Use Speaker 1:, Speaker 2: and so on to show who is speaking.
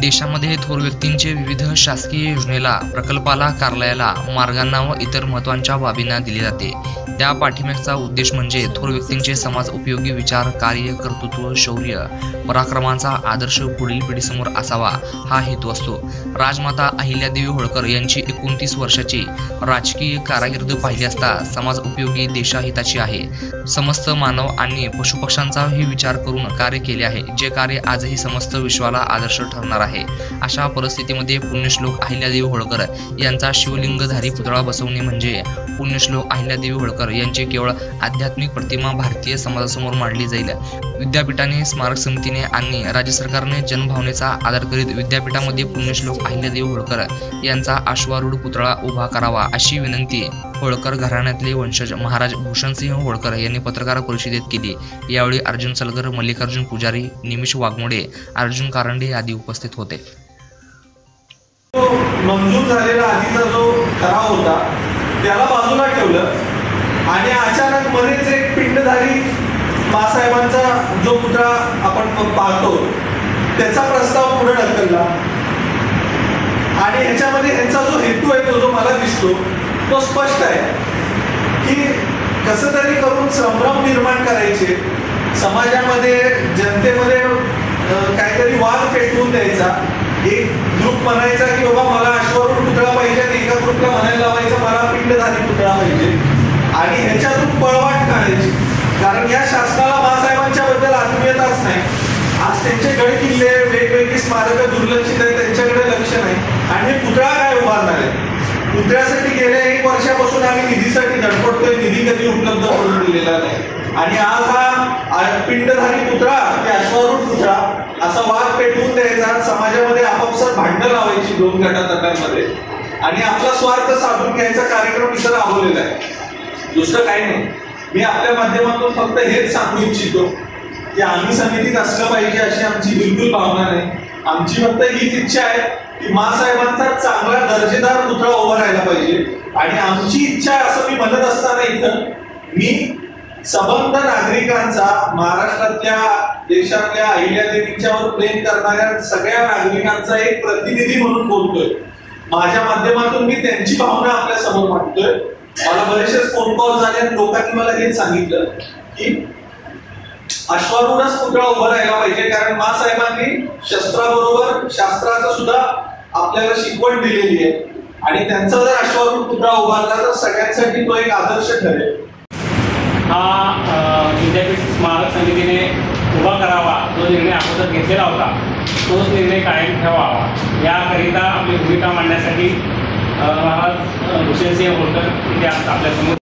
Speaker 1: देशामध्ये थोर व्यक्तींचे विविध शासकीय योजनेला प्रकल्पाला कार्यालयाला मार्गांना व इतर महत्त्वाच्या बाबींना दिले जाते. त्या पाठिंब्याचा उद्देश म्हणजे थोर व्यक्तींचे समाज उपयोगी विचार कार्य कर्तृत्व शौर्य पराक्रमांचा आदर्श पुढील पिढीसमोर असावा हा हेतू असतो. राजमाता अहिल्यादेवी होळकर यांची एकोणतीस वर्षाची राजकीय कारागिर्द पाहिली असता समाज उपयोगी देशाहिताची आहे. समस्त मानव आणि पशुपक्ष्यांचाही विचार करून कार्य केले आहे. जे कार्य आजही समस्त विश्वाला आदर्श ठरणार आहे. अशा परिस्थितीमध्ये पुण्यश्लोक अहिल्यादेवी होळकर यांचा शिवलिंगधारी पुतळा बसवणे म्हणजे पुण्यश्लोक अहिल्यादेवी होळकर यांची केवळ आध्यात्मिक प्रतिमा भारतीय समाजासमोर मांडली जाईल. विद्यापीठाने स्मारक समितीने आणि राज्य सरकारने जनभावनेचा आदर करीत विद्यापीठामध्ये पुण्यश्लोक अहिल्यादेवी होळकर यांचा अश्वारूढ पुतळा उभा करावा अशी विनंती होळकर घराण्यातले वंशज महाराज भूषणसिंह होळकर यांनी पत्रकार परिषदेत केली. यावेळी अर्जुन सलगर मल्लिकार्जुन पुजारी निमिष वाघमोडे अर्जुन कारंडे आदी उपस्थित होते.
Speaker 2: मंजूर झालेला आधीचा जो ठराव होता त्याला बाजूला ठेवलं. आणि अचानक मध्येच एक पिंडधारी बाळासाहेबांचा जो पुतळा आपण पाहतो त्याचा प्रस्ताव पुढे ढकलला. आणि ह्याच्यामध्ये ह्यांचा जो हेतू आहे तो जो मला दिसतो तो स्पष्ट आहे. की कसं तरी करून संभ्रम निर्माण करायचे समाजामध्ये जनतेमध्ये काहीतरी वाद पेटवून द्यायचा. एक ग्रुप म्हणायचा की बाबा मला अश्वरून पुतळा पाहिजे आणि एका ग्रुपला म्हणायला लावायचं मला पिंड झाली आणि ह्याच्यातून पळवाट काढायची. कारण या शासनाला बाळासाहेबांच्या बद्दल आत्मीयताच नाही. आज त्यांचे गड किल्ले वेगवेगळी स्मारकं दुर्लक्षित आहेत त्यांच्याकडे लक्ष नाही. आणि हे पुतळा काय उभारणार आहे? पुतळ्यासाठी गेल्या एक वर्षापासून आम्ही निधीसाठी धडपडतोय निधी कधी उपलब्ध करून दिलेला नाही. आणि आज हा पिंडधारी पुतळा की अश्वारूढ पुतळा असा वाद पेटवून द्यायचा समाजामध्ये आपापसात भांडणं लावायची दोन गटातटांमध्ये आणि आपला स्वार्थ साधून घ्यायचा कार्यक्रम इथं राबवलेला आहे. दुसरं काही नाही. मी आपल्या माध्यमातून फक्त हेच सांगू इच्छितो की आम्ही समितीत असलं पाहिजे अशी आमची बिलकुल भावना नाही. आमची फक्त हीच इच्छा आहे की मासाहेबांचा चांगला दर्जेदार पुतळा उभा राहायला पाहिजे. आणि आमची इच्छा असं मी म्हणत असताना इथं मी सबंध नागरिकांचा महाराष्ट्रातल्या देशातल्या अहिल्यादेवींच्यावर प्रेम करणाऱ्या सगळ्या नागरिकांचा एक प्रतिनिधी म्हणून बोलतोय. माझ्या माध्यमातून मी त्यांची भावना आपल्यासमोर मांडतोय. मला बरेचसे फोन कॉल झाले आणि लोकांनी मला हेच सांगितलं की अश्वारूढच पुतळा उभा राहिला पाहिजे कारण मासाहेबांनी शस्त्राबरोबर शास्त्राचं सुद्धा आपल्याला शिकवण दिलेली आहे. आणि त्यांचा जर अश्वारूढ पुतळा उभारला तर सगळ्यांसाठी तो एक आदर्श ठरेल.
Speaker 3: हा विद्यापीठ स्मारक समितीने उभा करावा जो निर्णय अगोदर घेतलेला होता तोच निर्णय कायम ठेवावा. याकरिता आपली भूमिका मांडण्यासाठी आज महाराज अ, भूषणसिंह होळकर आज आपल्यासमोर